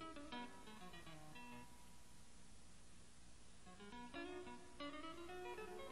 Thank you.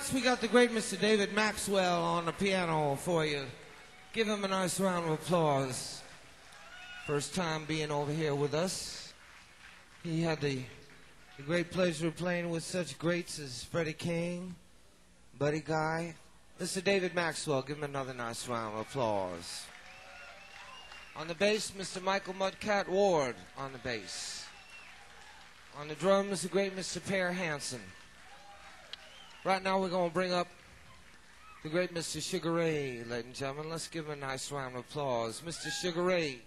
Next, we got the great Mr. David Maxwell on the piano for you. Give him a nice round of applause. First time being over here with us. He had the, the great pleasure of playing with such greats as Freddie King, Buddy Guy. Mr. David Maxwell, give him another nice round of applause. On the bass, Mr. Michael Mudcat Ward on the bass. On the drums, the great Mr. Per Hanson. Right now, we're going to bring up the great Mr. Sugar Ray, ladies and gentlemen. Let's give him a nice round of applause. Mr. Sugar Ray.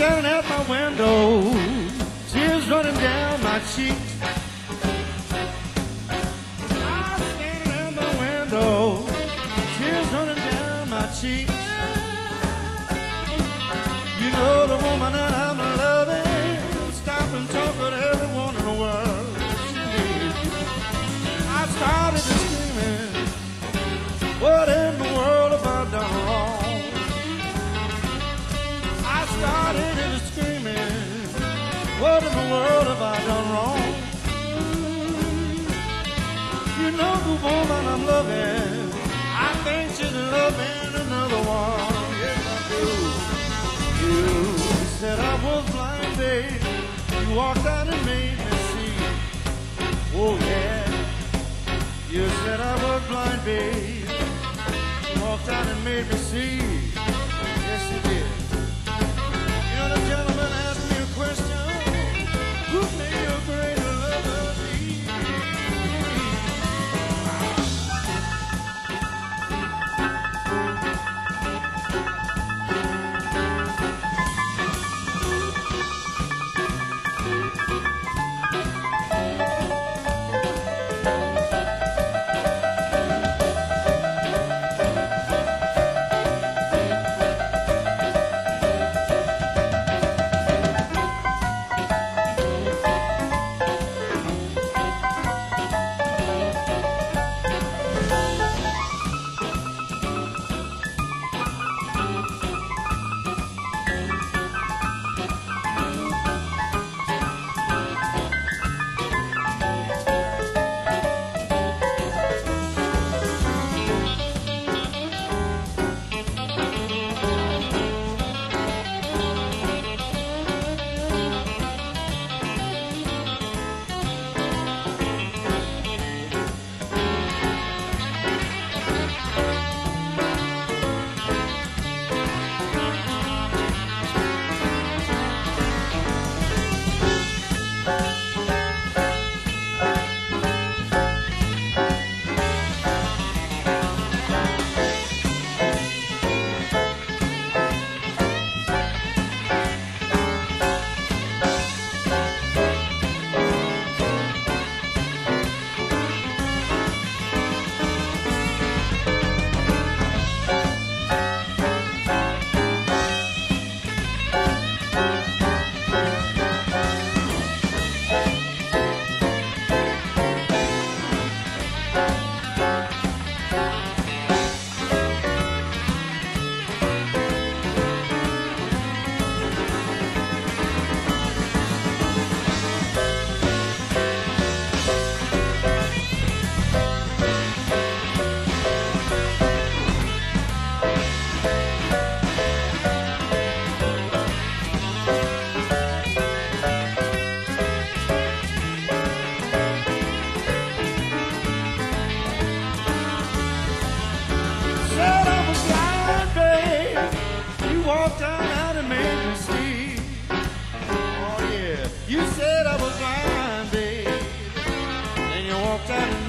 Stand at my window, tears running down my cheeks. I ah, stand at my window, tears running down my cheeks. You know the woman that I'm loving, stop and talk with everyone in the world. I started to screaming, what in the world have I done wrong? I started in the world have I done wrong? You know the woman I'm loving, I think she's loving another one. Yes, I do. You said I was blind, babe. You walked out and made me see. Oh yeah. You said I was blind, babe. You walked out and made me see. Yes, you did. You know, the gentleman asked me a question.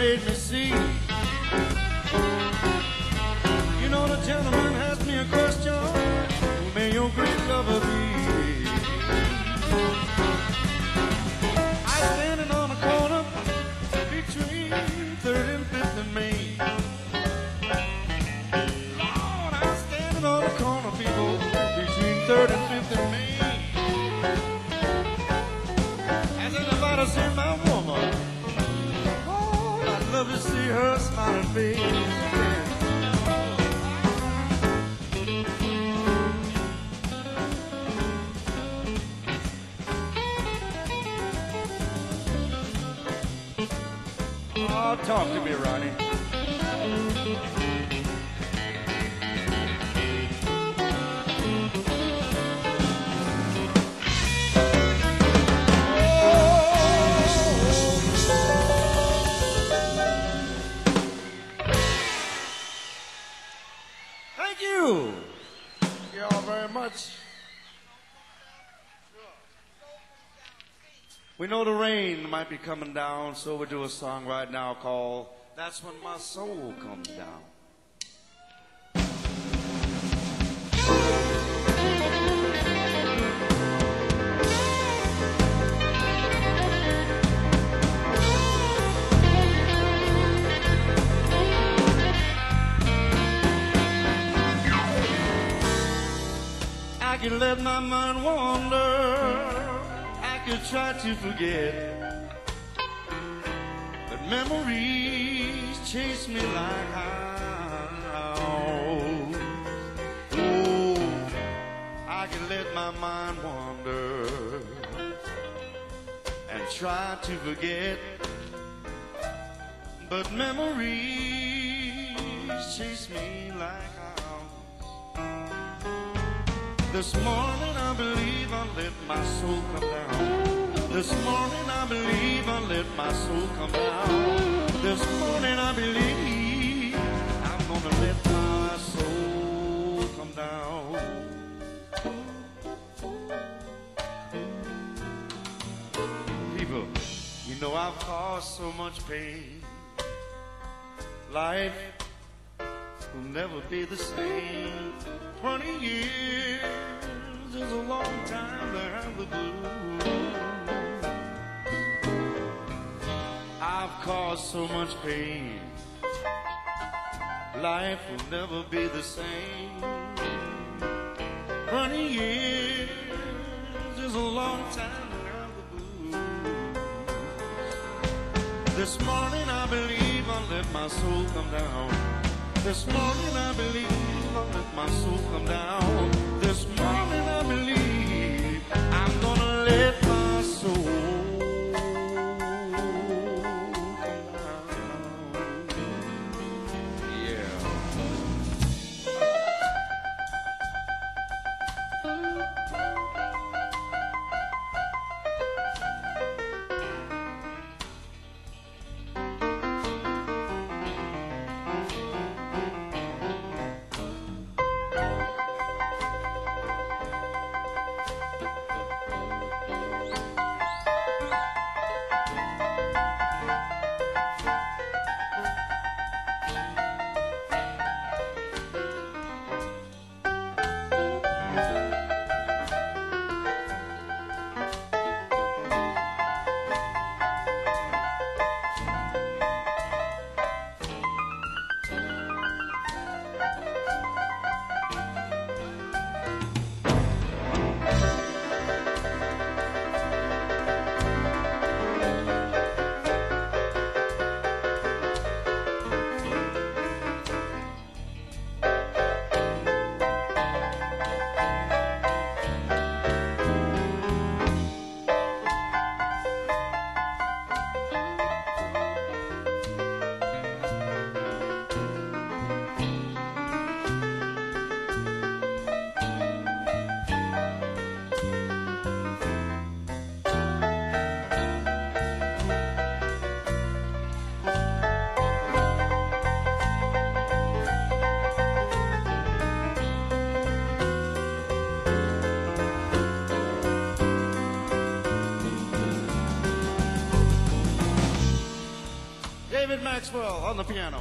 made me see. your smiling face. Oh, talk to me, Ronnie. Might be coming down, so we do a song right now called That's When My Soul Comes Down. I can let my mind wander. I could try to forget. Memories chase me like hounds. Oh, I can let my mind wander and try to forget. But memories chase me like hounds. This morning I believe I let my soul come down. This morning I believe I let my soul come down. This morning I believe I'm gonna let my soul come down. People, you know I've caused so much pain. Life will never be the same. Twenty years is a long time to have the blues. I've caused so much pain. Life will never be the same. Twenty years is a long time have the blues. This morning I believe I'll let my soul come down. This morning I believe I'll let my soul come down. This morning I Maxwell on the piano.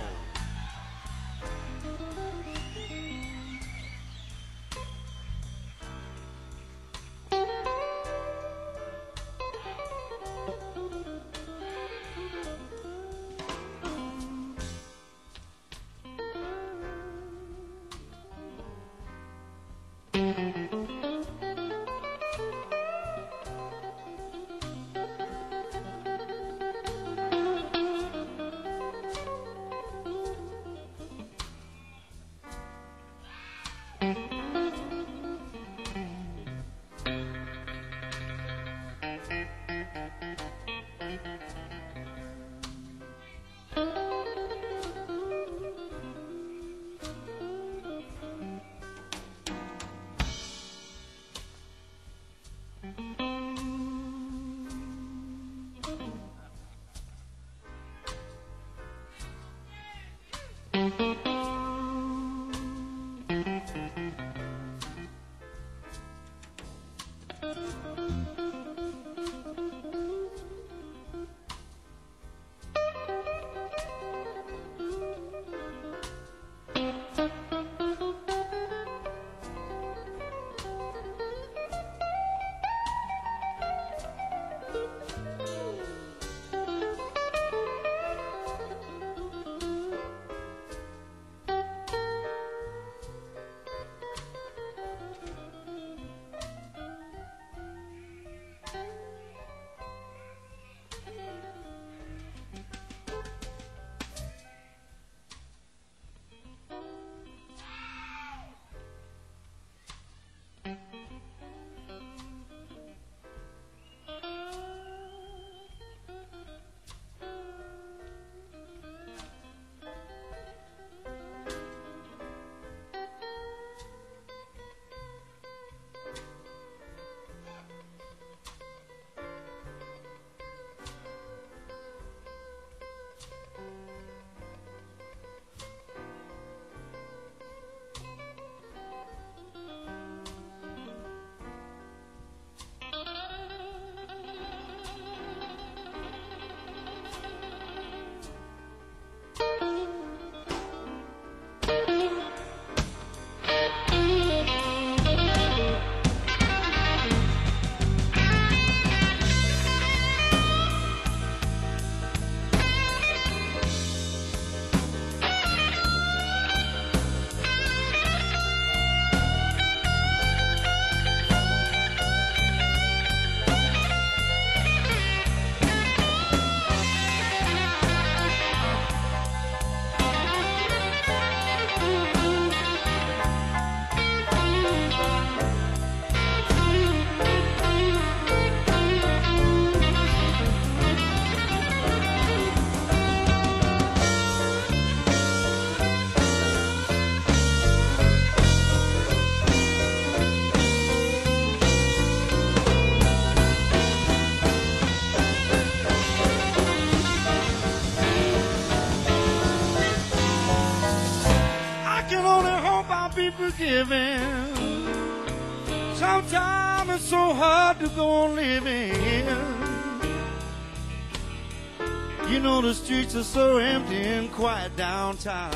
streets are so empty and quiet downtown.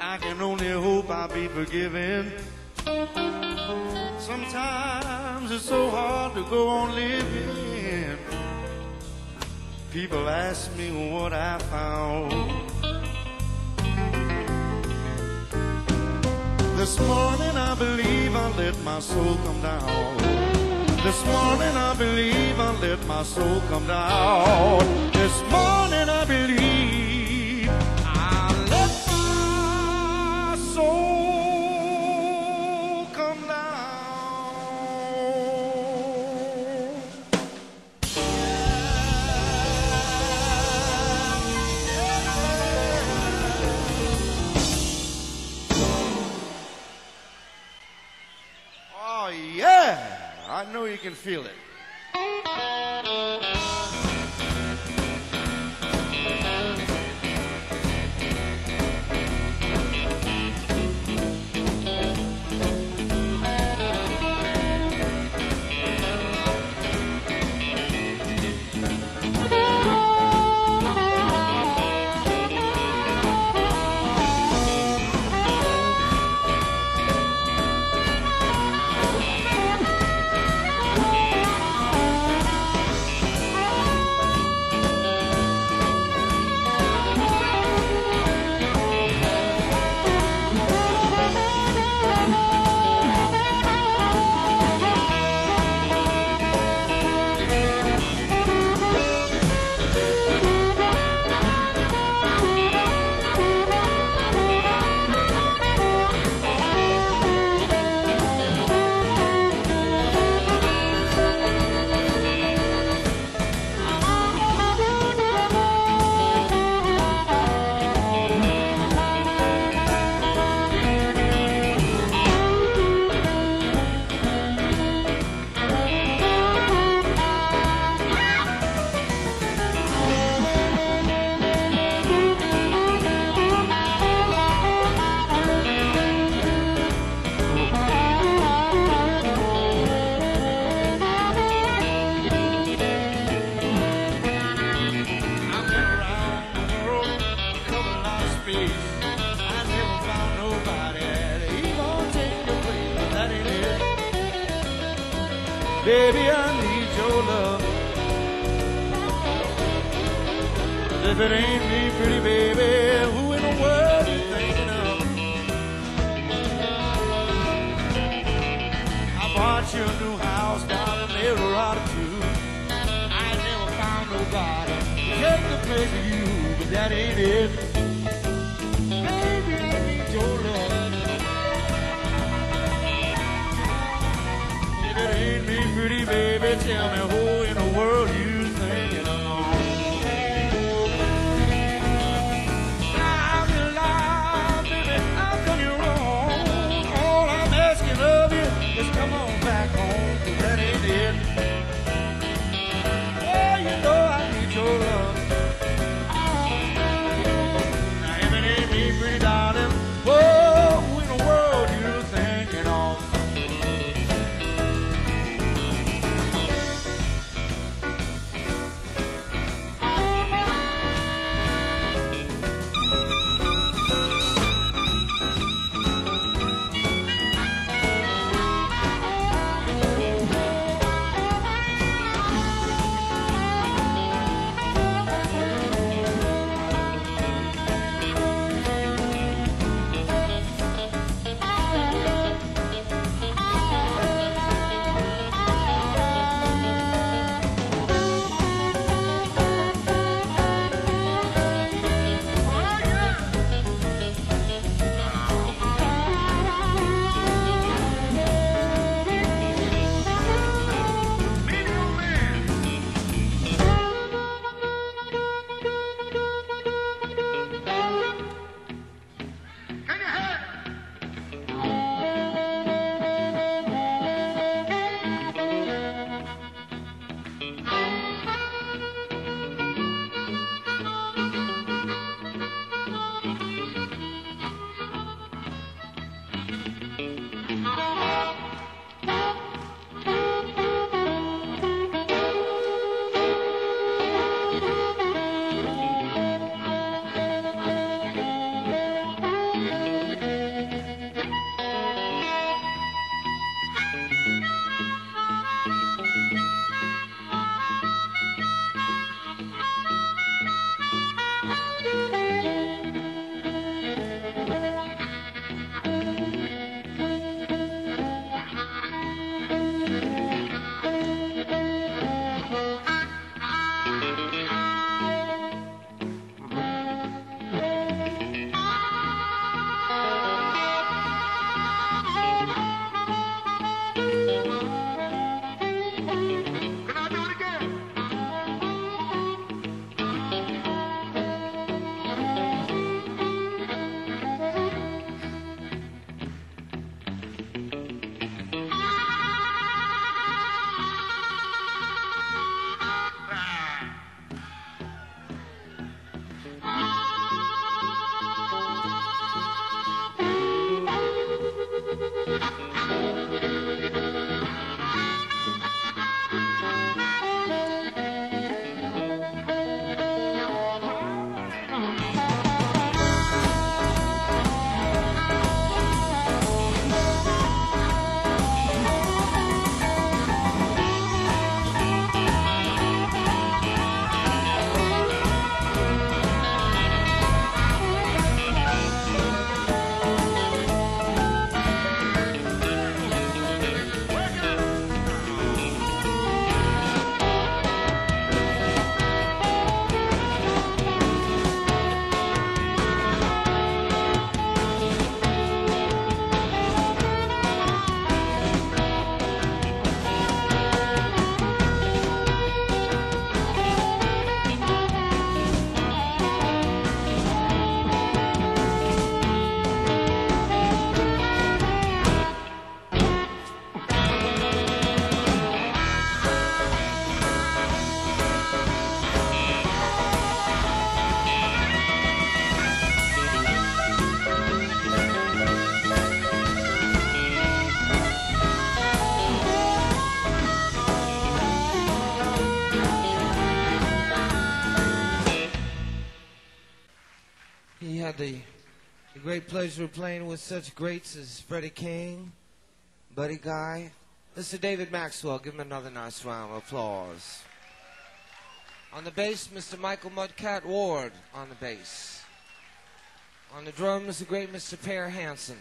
I can only hope I'll be forgiven. Sometimes it's so hard to go on living. People ask me what I found. This morning I believe I let my soul come down. This morning I believe I let my soul come down. This morning. know you can feel it. Great pleasure playing with such greats as Freddie King, Buddy Guy. Mr. David Maxwell, give him another nice round of applause. On the bass, Mr. Michael Mudcat Ward on the bass. On the drums, the great Mr. Per Hanson.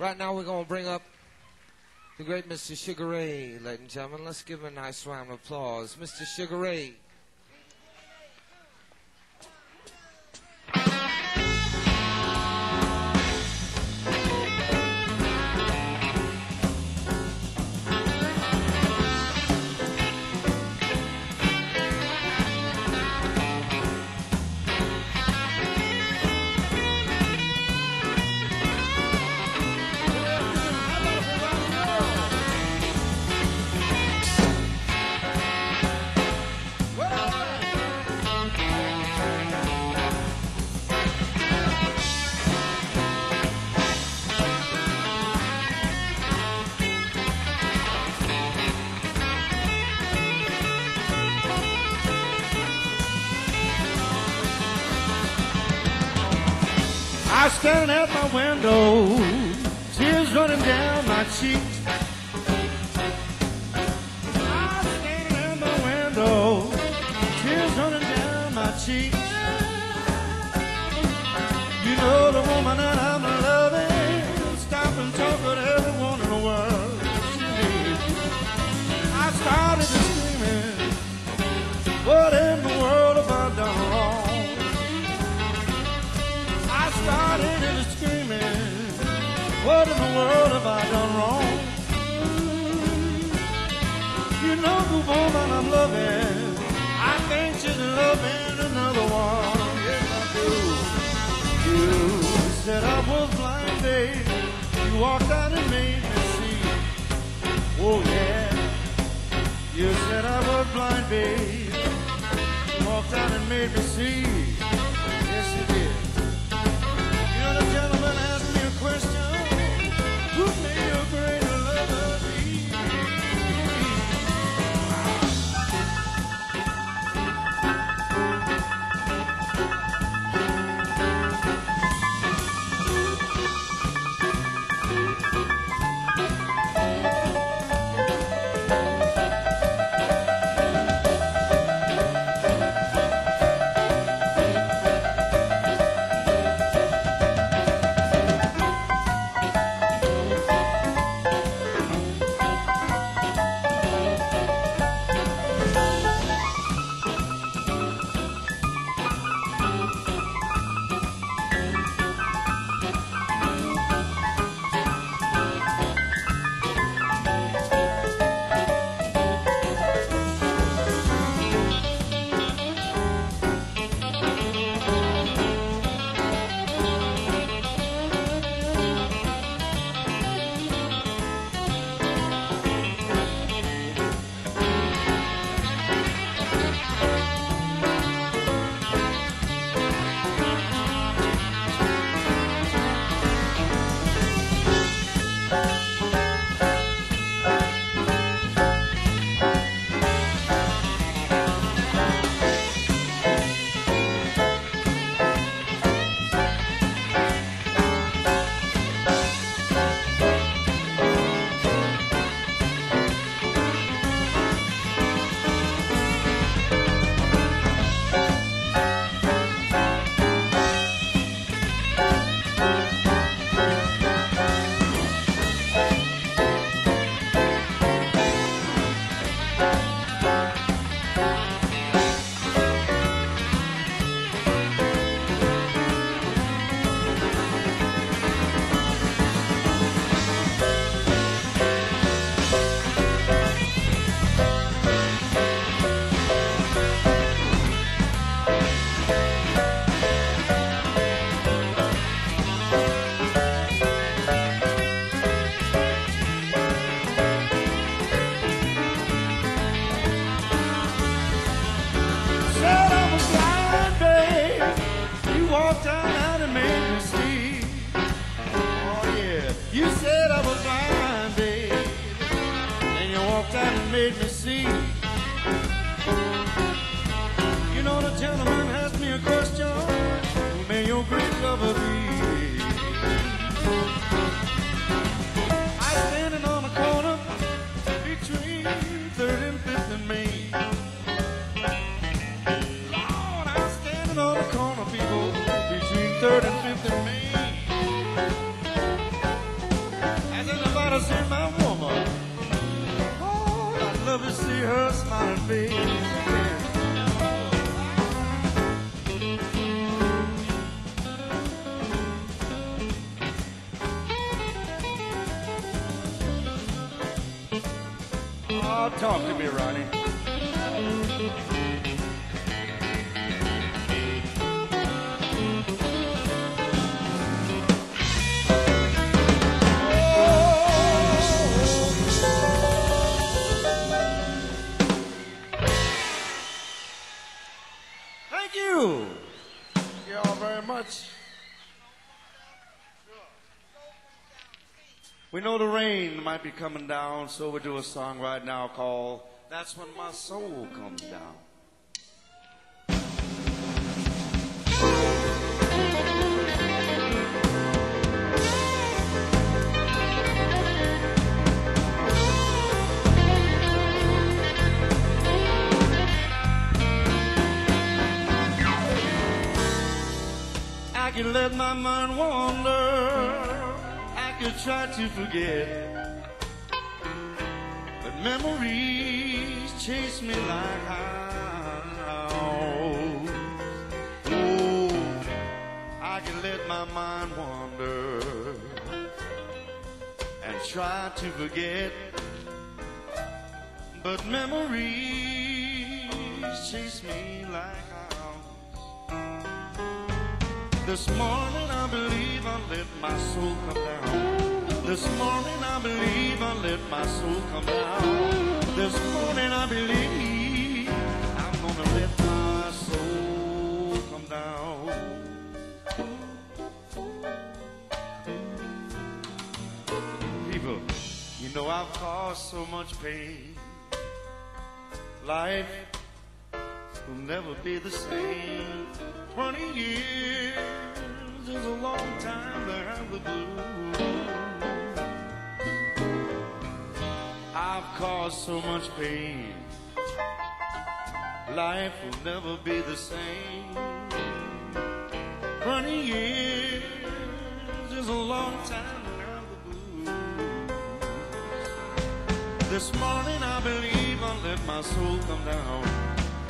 Right now, we're going to bring up the great Mr. Sugar Ray, ladies and gentlemen. Let's give him a nice round of applause. Mr. Sugar Ray. Stand at my window, tears running down my cheeks. I stand at my window, tears running down my cheeks. You know the woman that I'm loving, stop and talk with everyone in the world. I started screaming, what in the world have I done wrong? I started what in the world have I done wrong? You know the woman I'm loving, I think she's loving another one. Yes, I do. You said I was blind, babe. You walked out and made me see. Oh yeah. You said I was blind, babe. You walked out and made me see. Yes, you did. Who made a greater off to be might be coming down, so we do a song right now called That's When My Soul Comes Down. I can let my mind wander. I could try to forget. Memories chase me like hounds. Oh, I can let my mind wander and try to forget. But memories chase me like hounds. This morning I believe I'll let my soul come down. This morning I believe I let my soul come down. This morning I believe I'm gonna let my soul come down. People, you know I've caused so much pain. Life will never be the same. Twenty years is a long time to have the blues. I've caused so much pain. Life will never be the same. Twenty years is a long time have the blues. This morning I believe I'll let my soul come down.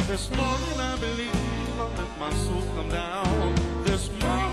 This morning I believe I'll let my soul come down. This morning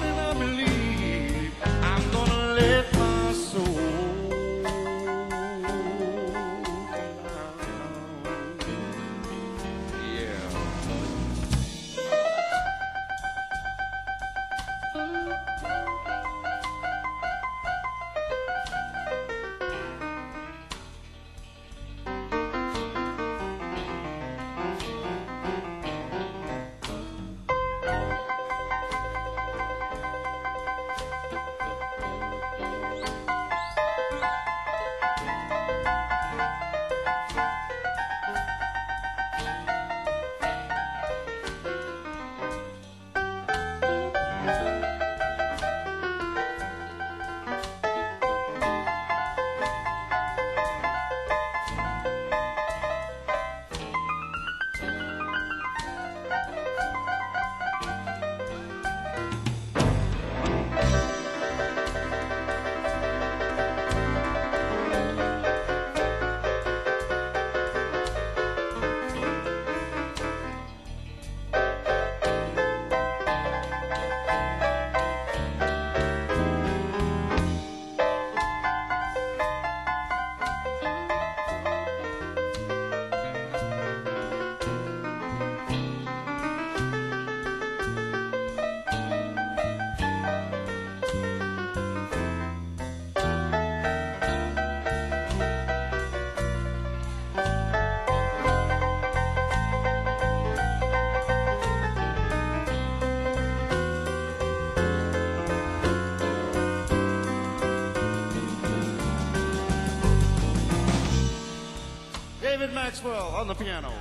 Maxwell on the piano.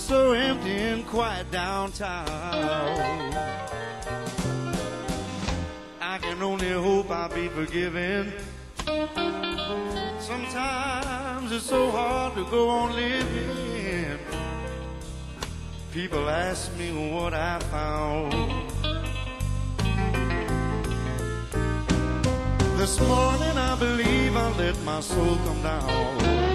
so empty and quiet downtown. I can only hope I'll be forgiven. Sometimes it's so hard to go on living. People ask me what I found. This morning I believe I let my soul come down.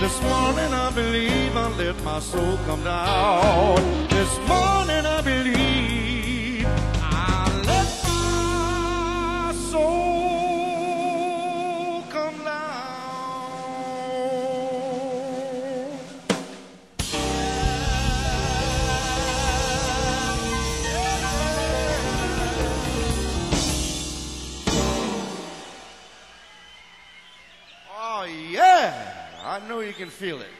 This morning I believe I let my soul come down. This morning I believe. you can feel it.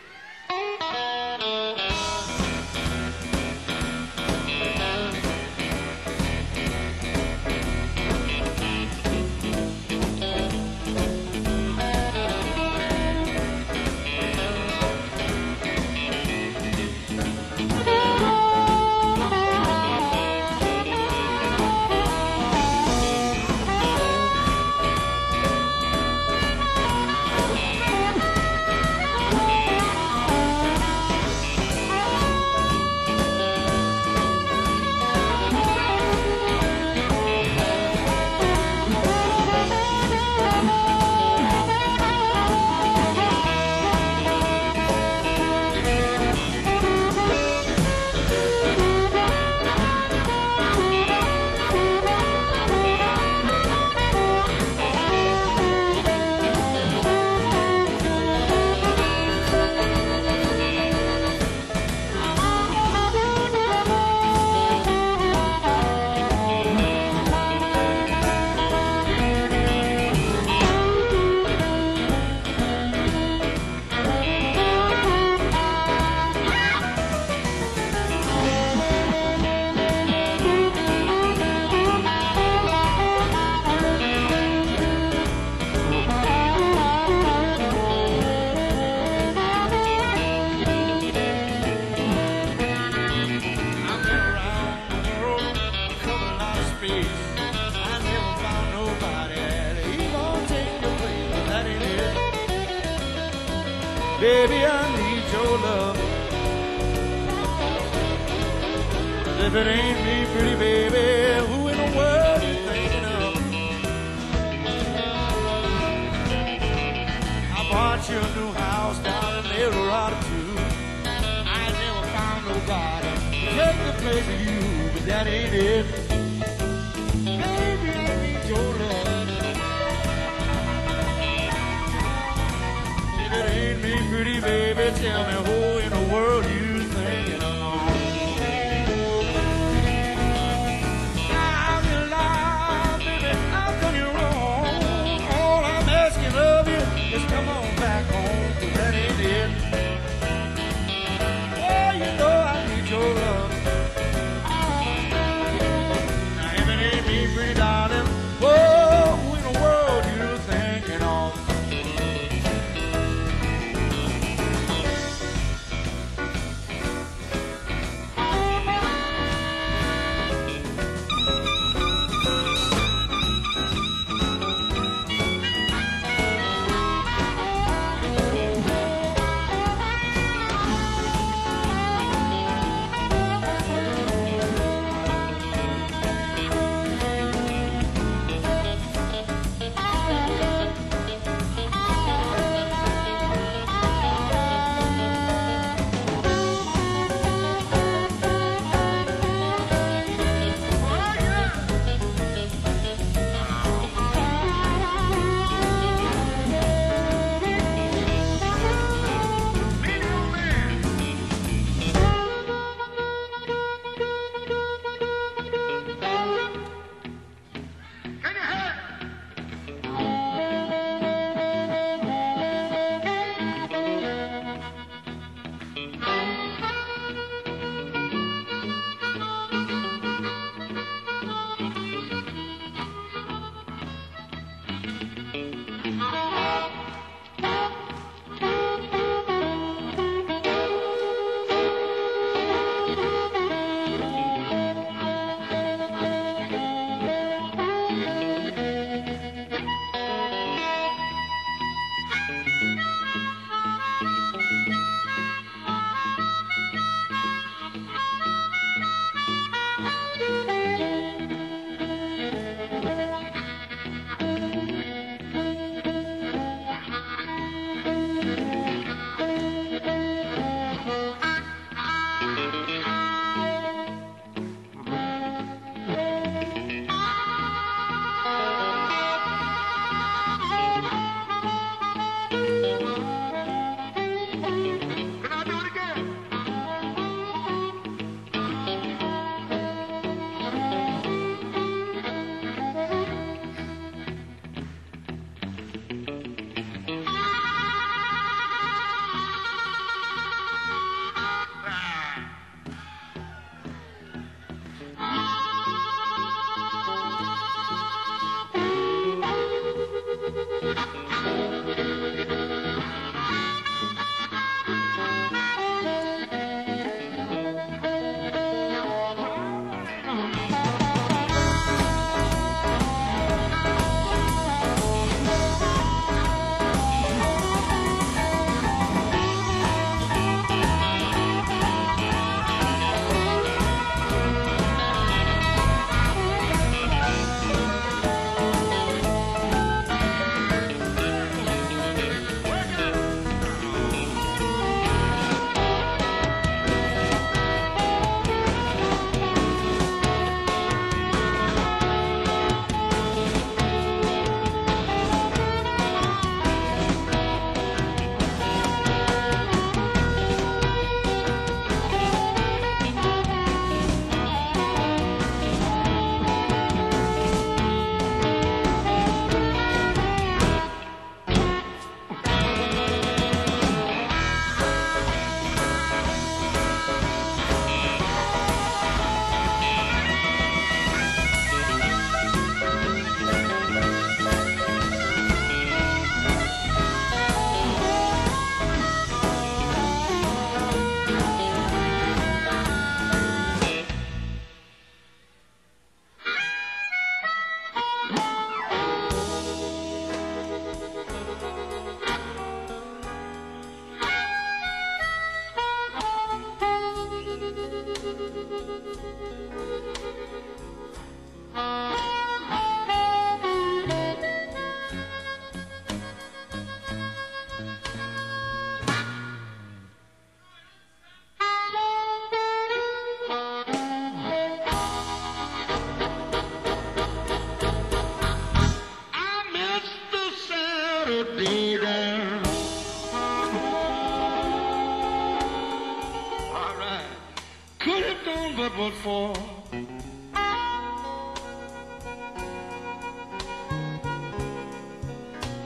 grateful for.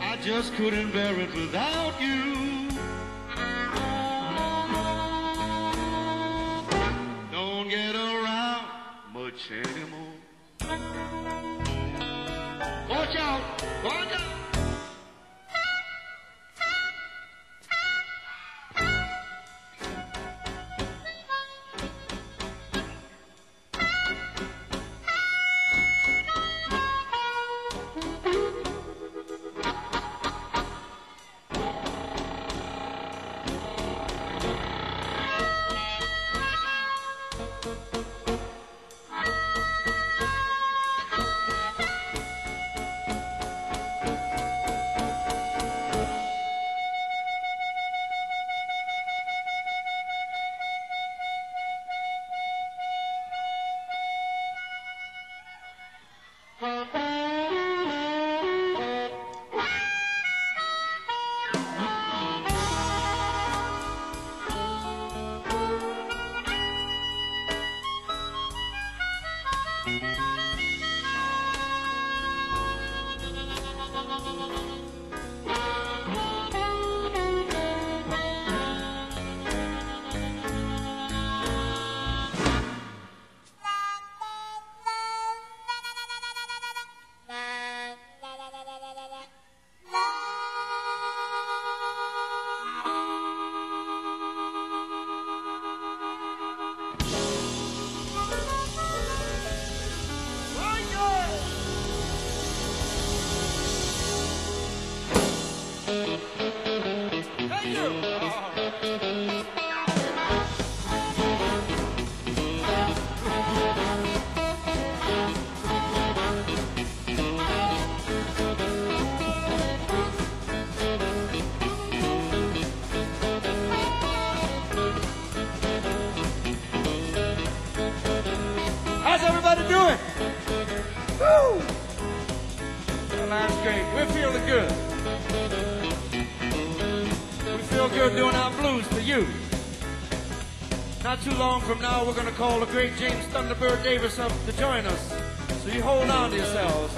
I just couldn't bear it without. call, we're going to call the great James Thunderbird Davis up to join us. So you hold on to yourselves.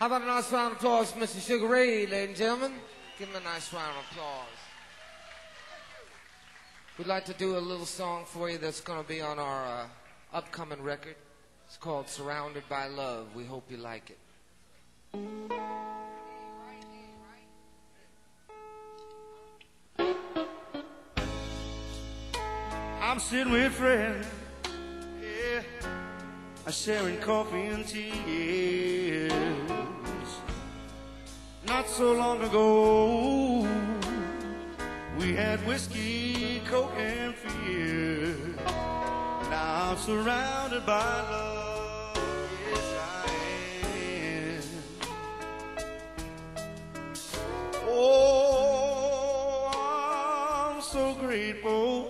How about a nice round of applause for Mr. Sugar Ray, ladies and gentlemen? Give him a nice round of applause. We'd like to do a little song for you that's going to be on our uh, upcoming record. It's called Surrounded by Love. We hope you like it. I'm sitting with friends, I'm sharing coffee and tears. Not so long ago, we had whiskey, coke, and fear. Now I'm surrounded by love, yes I am. Oh, I'm so grateful.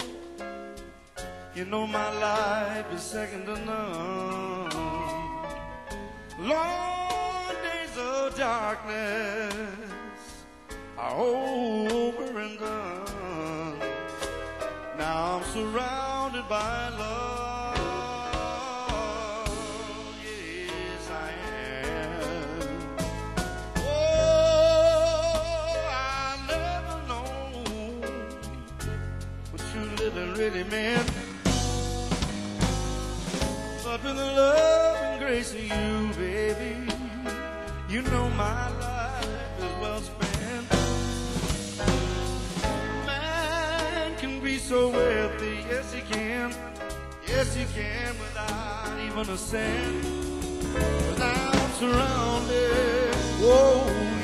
You know my life is second to none. Long days of darkness are over and done. Now I'm surrounded by love. Yes, I am. Oh, I never know what you living really meant. But with the love and grace of you, baby, you know my life is well spent. Man can be so wealthy, yes he can, yes he can, without even a cent. But I'm surrounded, whoa,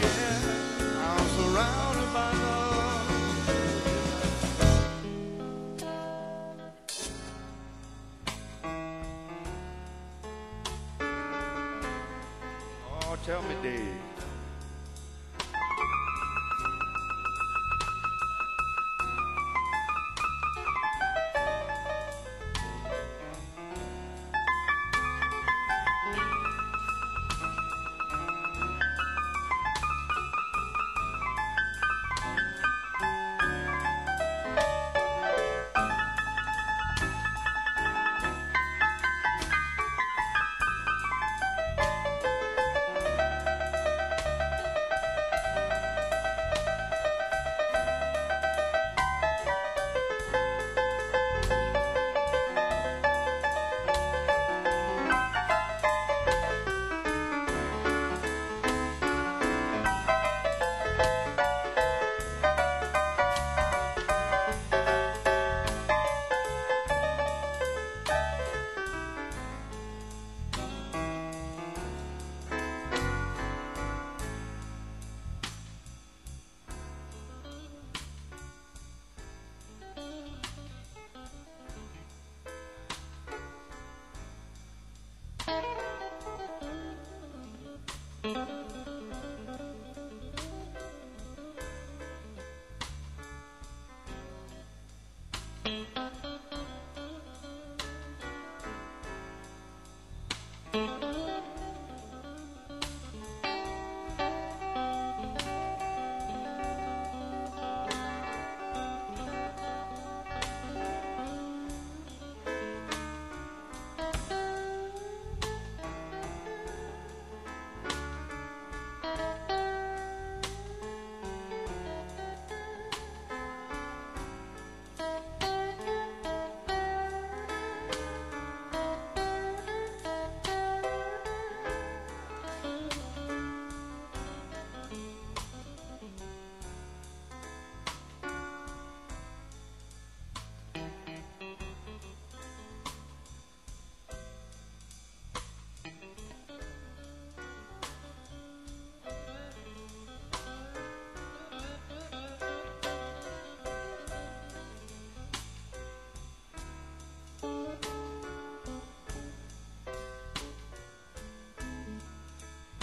tell me, Dave.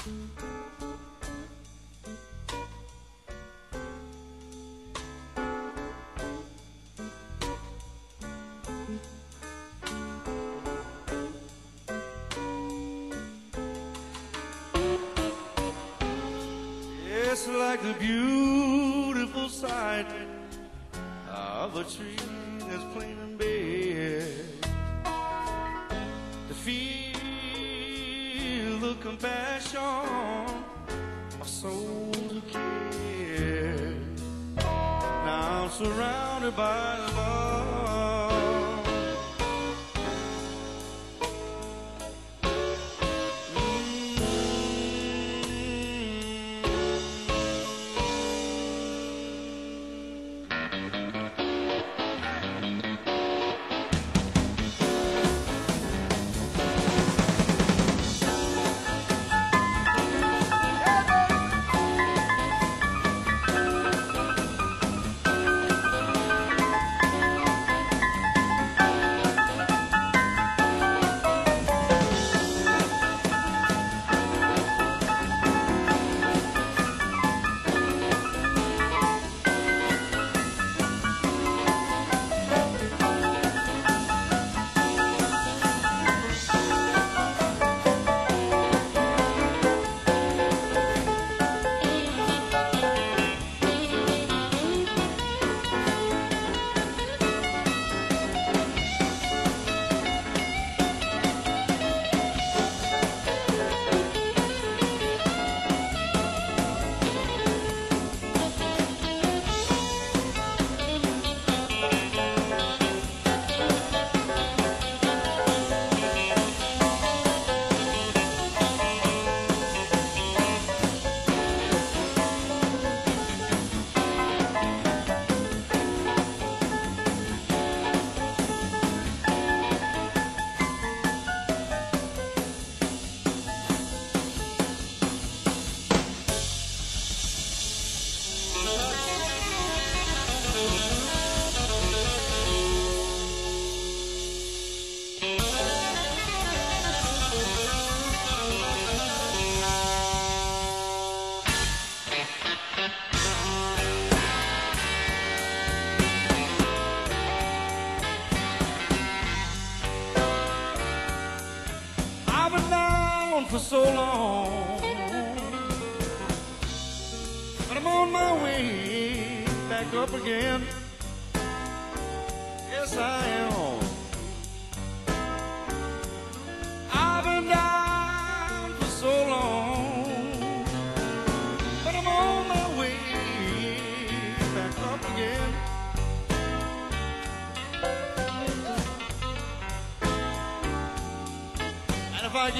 It's like the beautiful sight of a tree that's plain compassion my soul to care. Now I'm surrounded by love.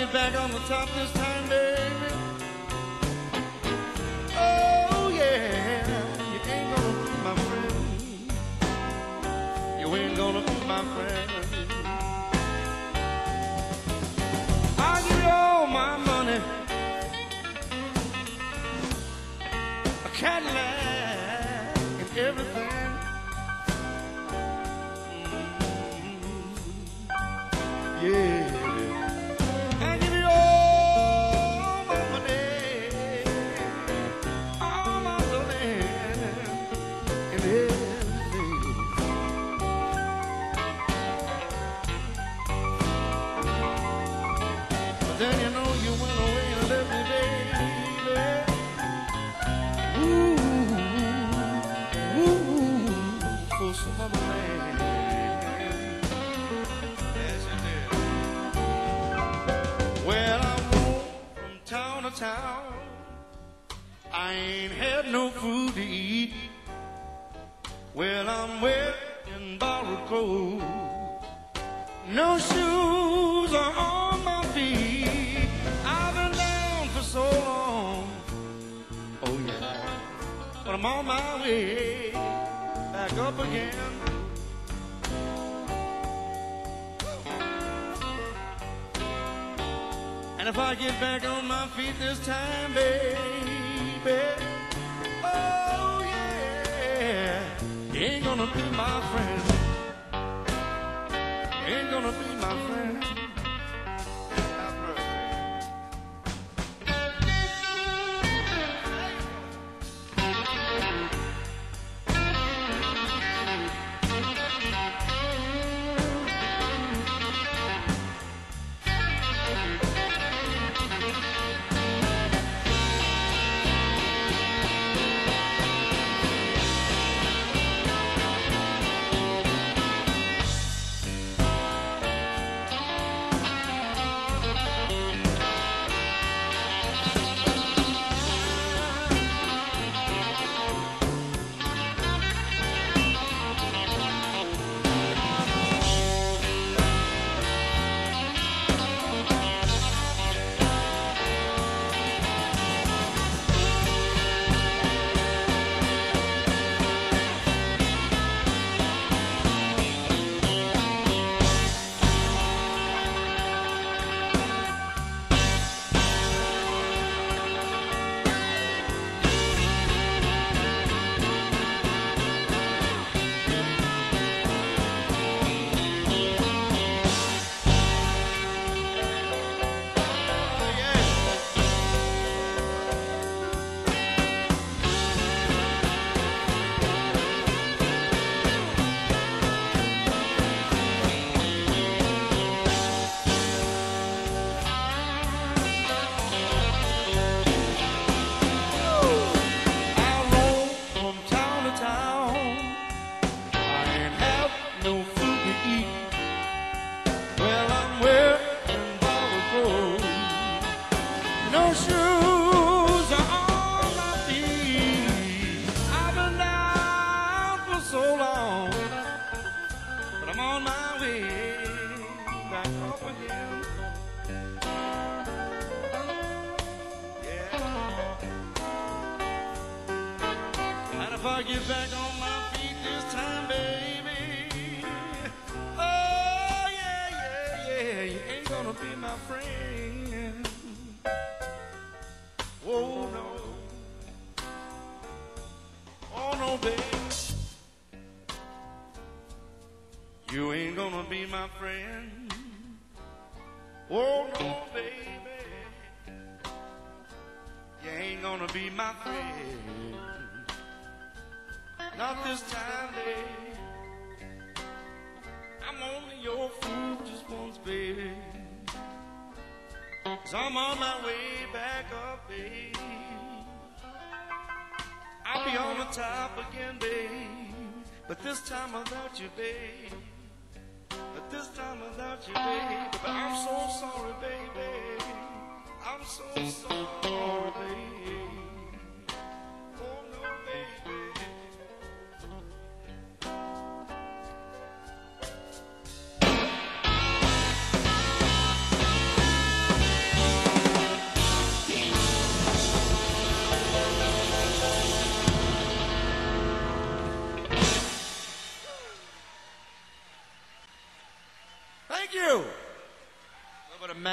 Get back on the top this time, baby, oh yeah, you ain't gonna be my friend. You ain't gonna be my friend. I'll give you all my money, a Cadillac and everything. Wet in borrowed clothes. No shoes are on my feet. I've been down for so long. Oh, yeah. But I'm on my way back up again. And if I get back on my feet this time, baby, ain't gonna be my friend. Ain't gonna be my friend.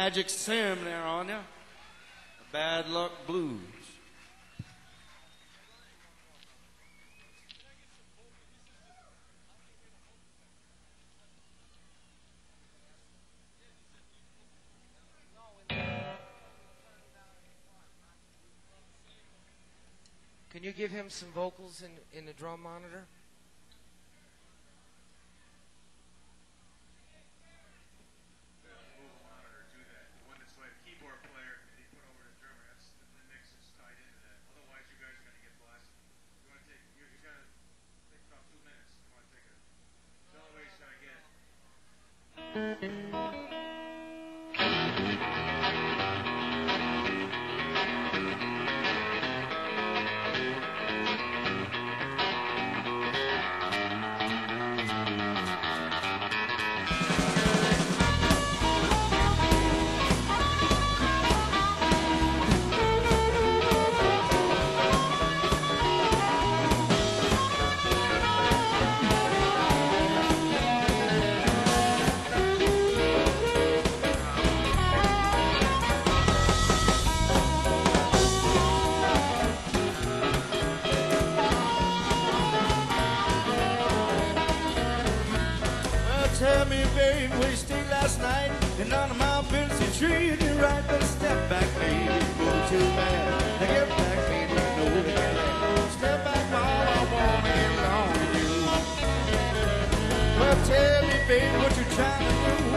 magic sim there on you. Bad luck blues. Can you give him some vocals in, in the drum monitor? just had me, babe, wasted last night. And none of my you treated me right. But step back, baby, you're too bad. Now get back, baby, you know what you're Step back, mama, won't be long with you. Well, tell me, babe, what you're trying to do.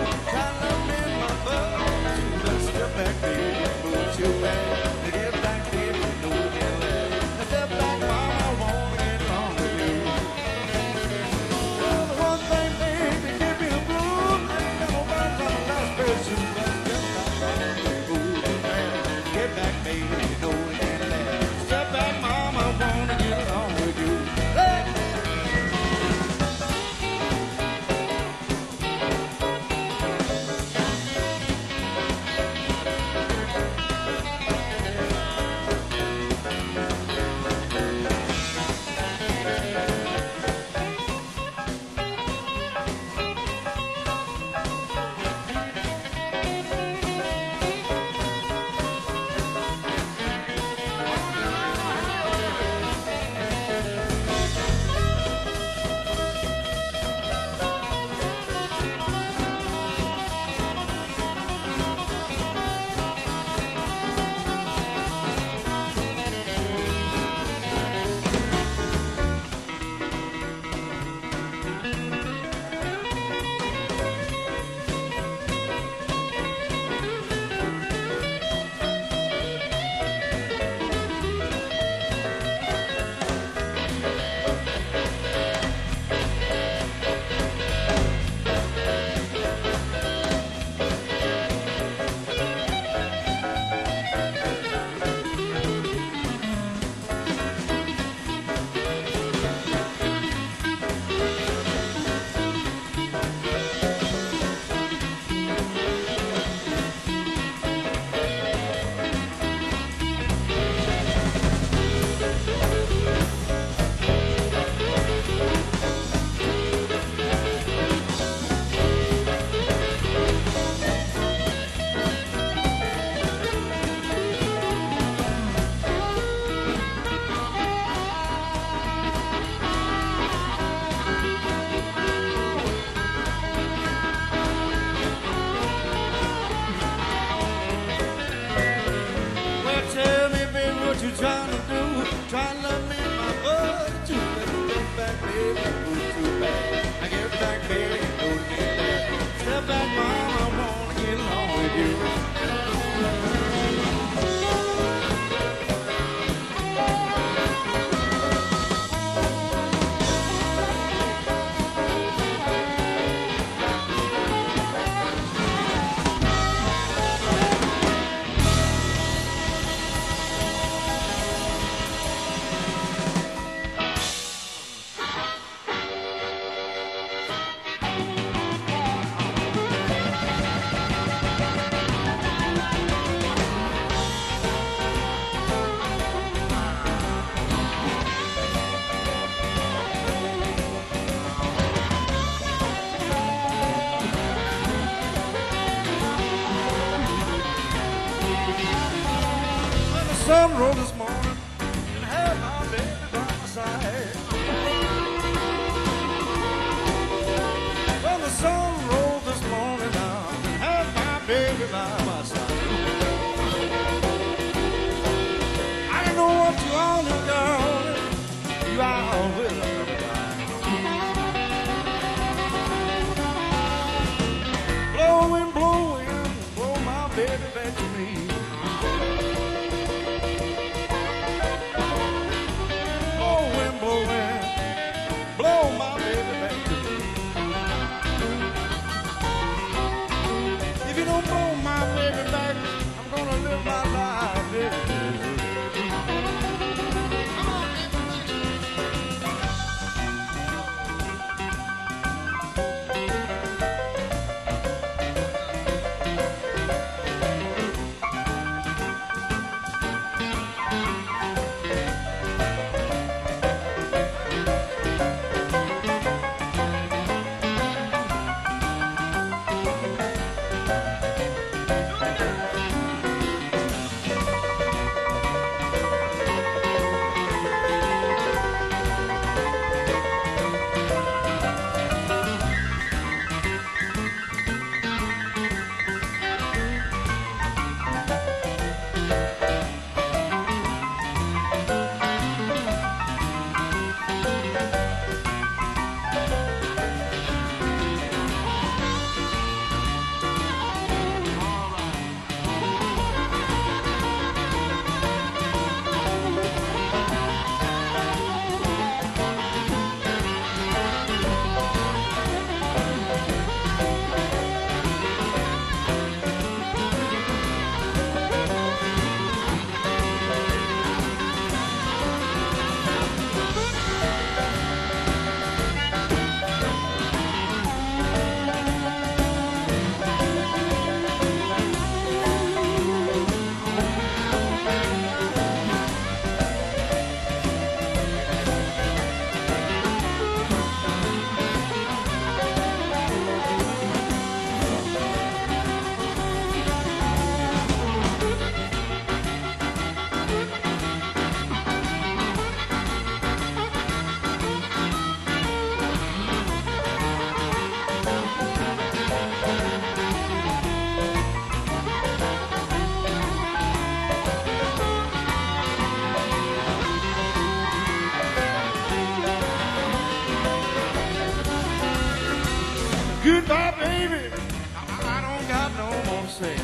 Goodbye, baby. I I don't got no more to say.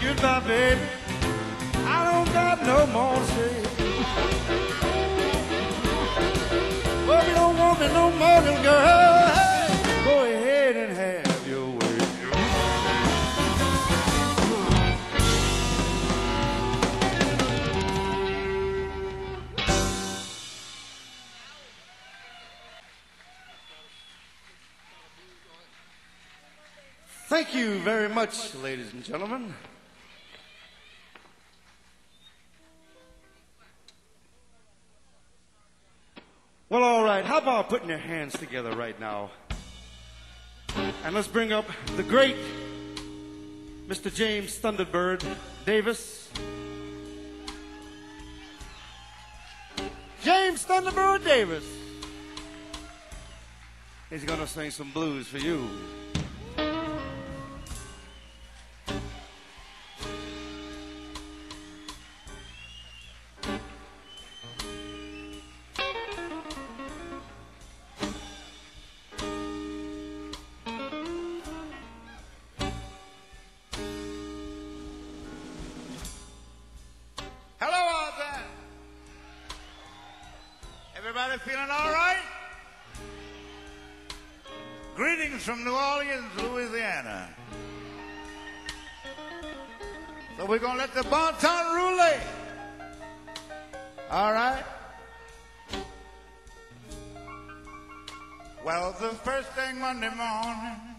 Goodbye, baby. I don't got no more to say. Well, you don't want me no more, little girl. Thank you very much, ladies and gentlemen. Well, all right. How about putting your hands together right now? And let's bring up the great Mr. James Thunderbird Davis. James Thunderbird Davis. He's going to sing some blues for you. Orleans, Louisiana. So we're going to let the bon ton rule. All right? Well, the first thing Monday morning.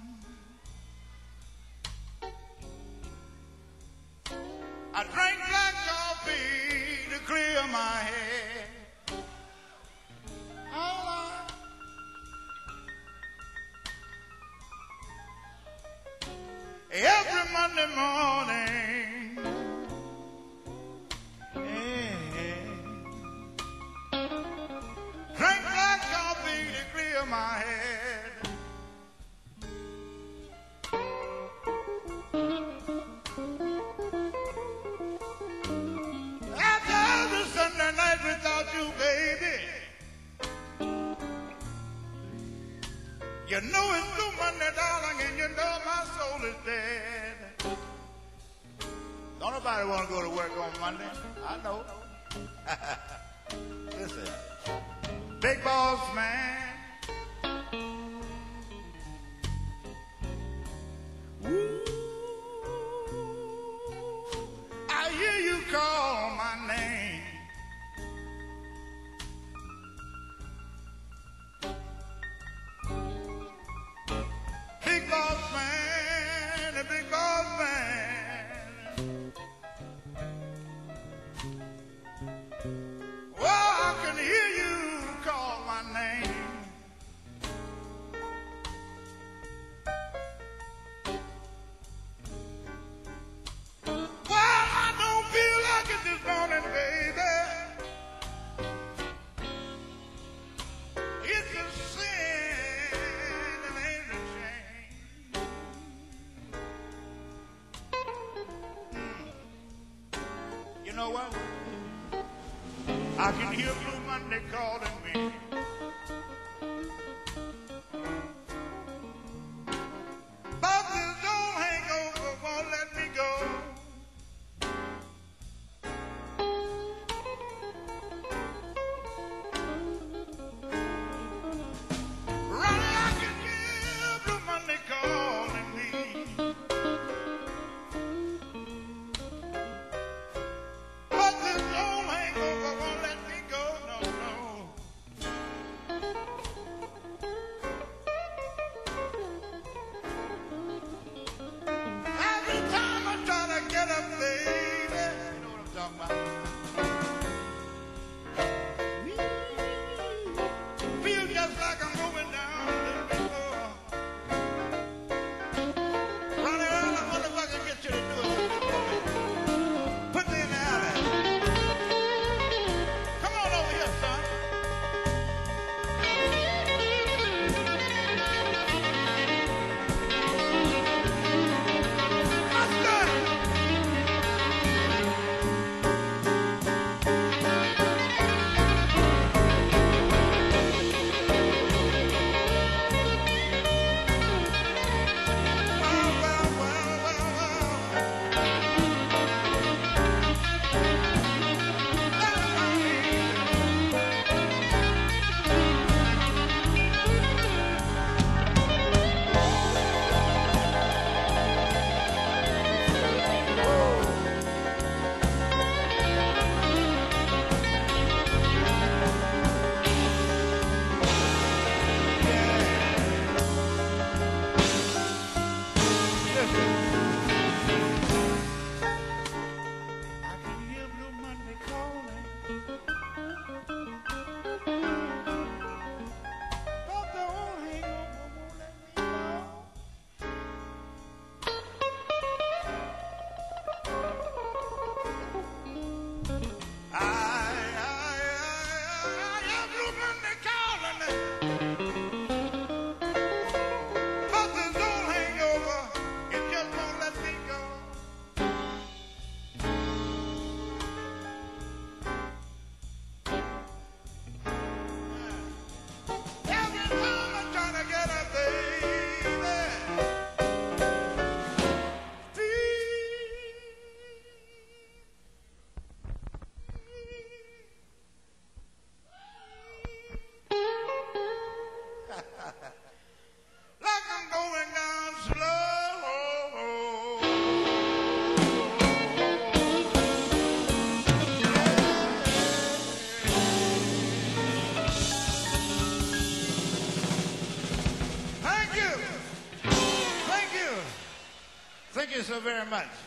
Very much.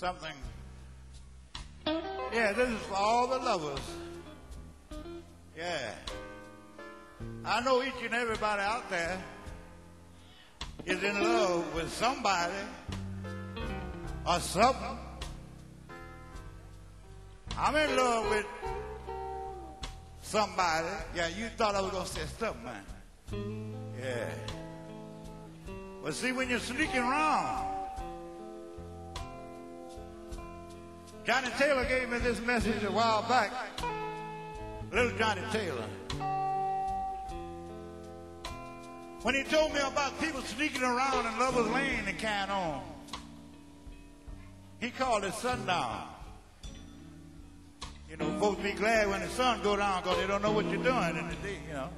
Something. Yeah, this is for all the lovers. Yeah. I know each and everybody out there is in love with somebody or something. I'm in love with somebody. Yeah, you thought I was going to say something, man. Yeah. But see, when you're sneaking around, Johnny Taylor gave me this message a while back. Little Johnny Taylor. When he told me about people sneaking around in Lover's Lane and carrying on, he called it sundown. You know, folks be glad when the sun go down because they don't know what you're doing in the day, you know.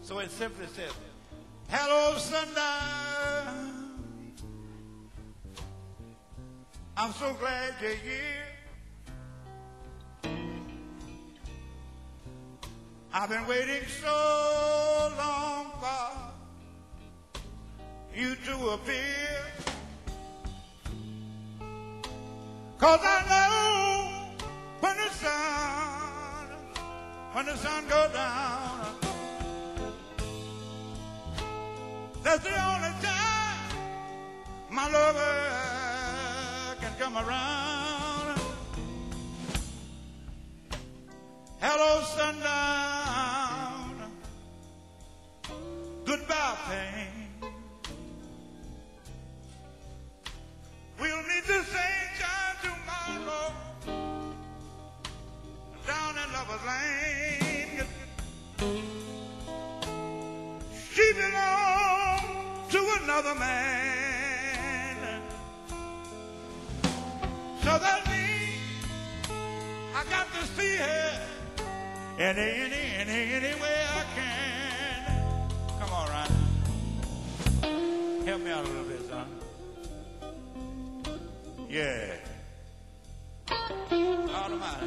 So it simply says, Hello, sundown. I'm so glad you're here. I've been waiting so long for you to appear. Cause I know when the sun, when the sun goes down, that's the only time my lover come around. Hello, sundown. Goodbye, pain. We'll meet the same time tomorrow down in Lover's Lane. She belongs to another man. Means I got to see her any, any, any, any way I can. Come on, Ron. Help me out a little bit, son. Yeah. Lord Almighty.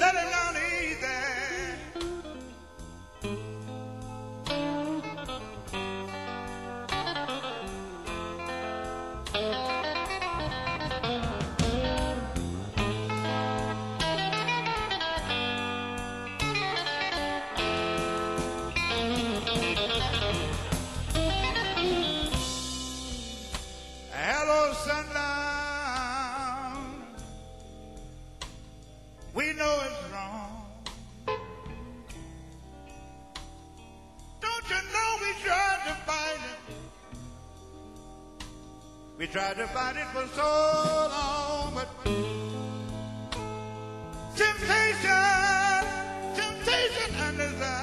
Let it down easy. Tried to fight it for so long, but temptation, temptation and desire.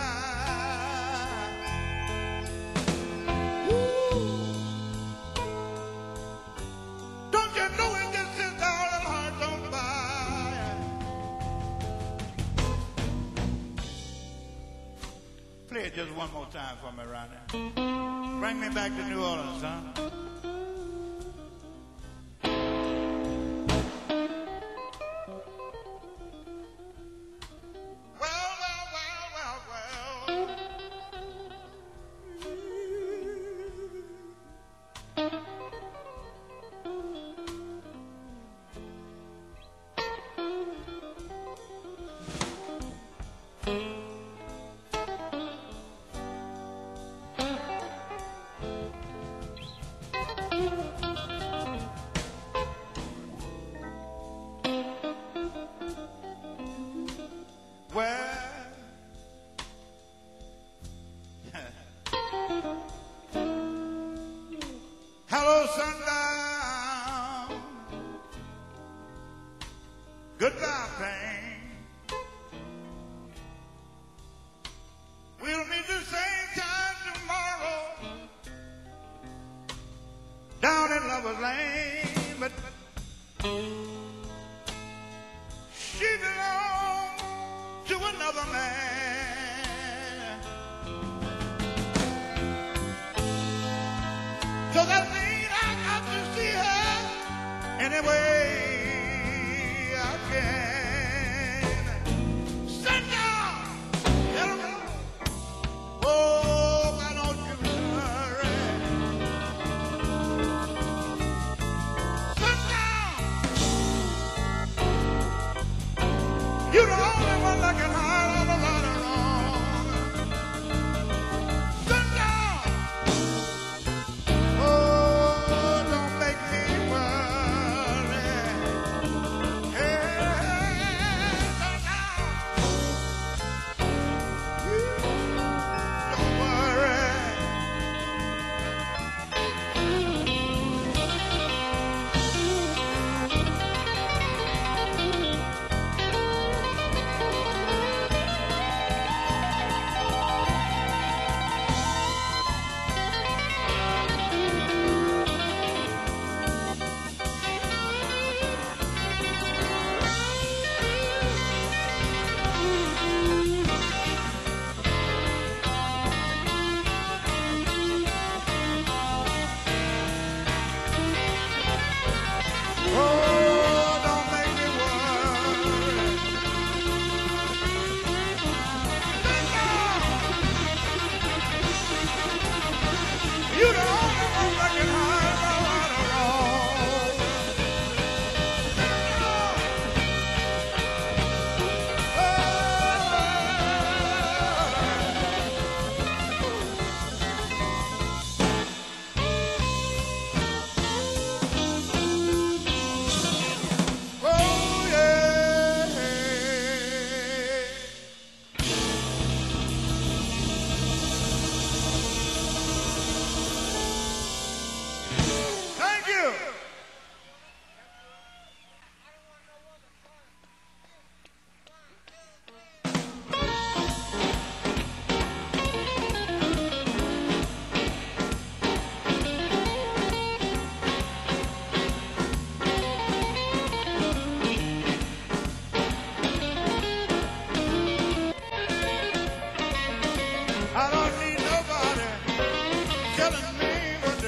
Don't you know it just on fire? Play it just one more time for me, Ronnie. Bring me back to New Orleans, huh?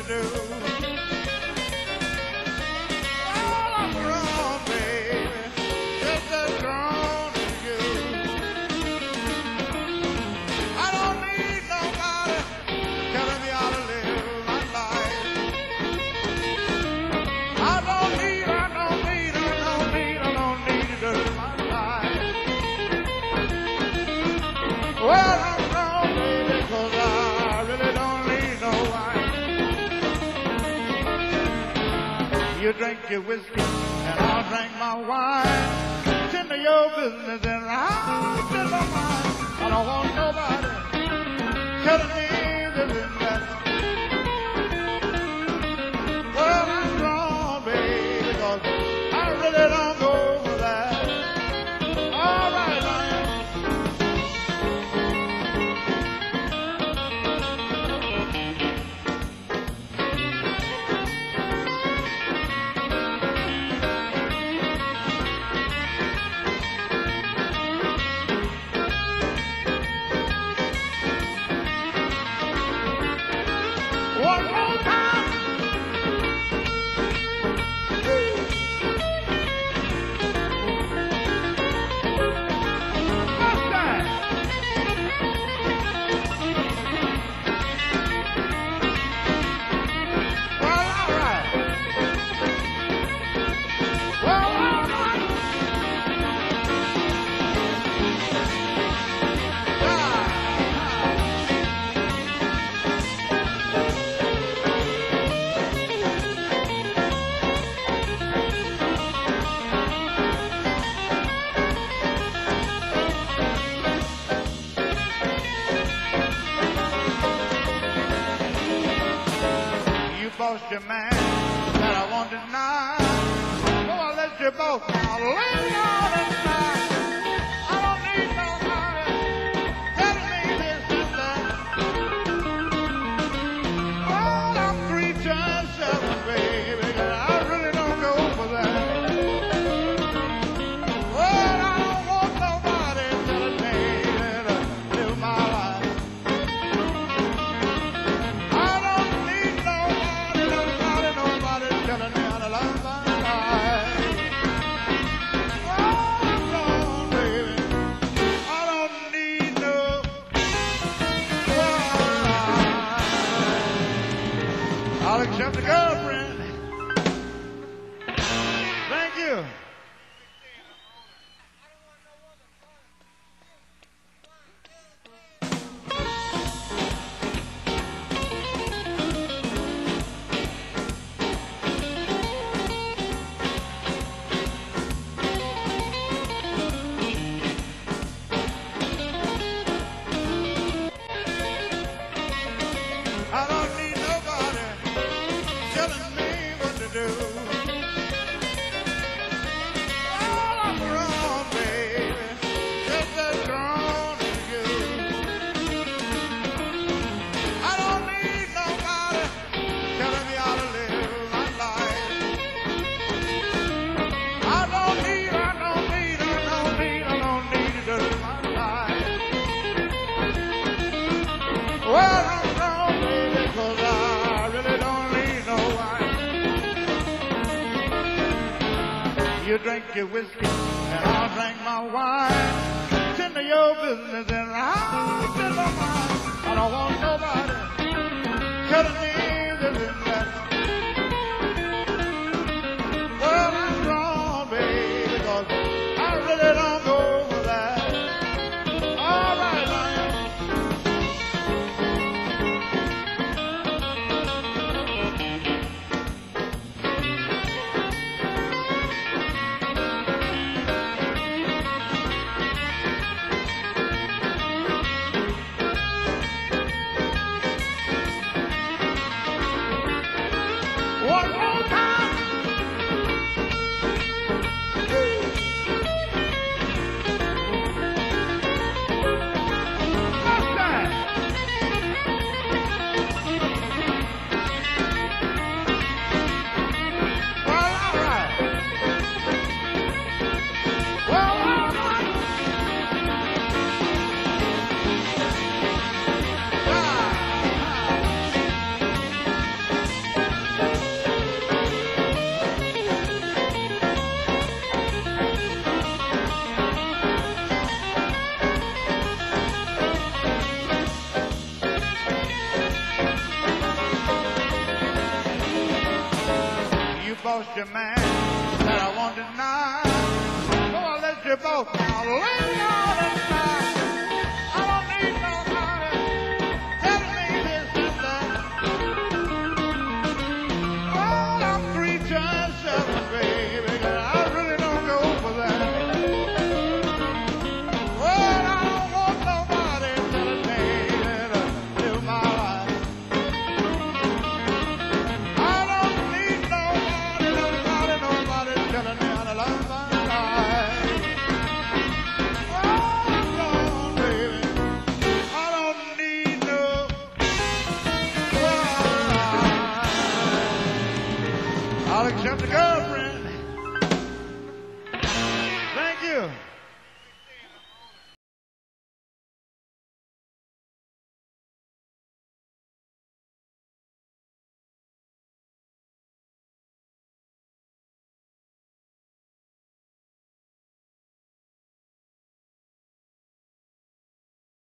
do. drank your whiskey and I drank my wine. Tend to your business and I'll tend my mind. I don't want nobody telling me this is your wisdom.